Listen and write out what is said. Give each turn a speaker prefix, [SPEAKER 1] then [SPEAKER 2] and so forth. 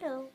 [SPEAKER 1] Hello.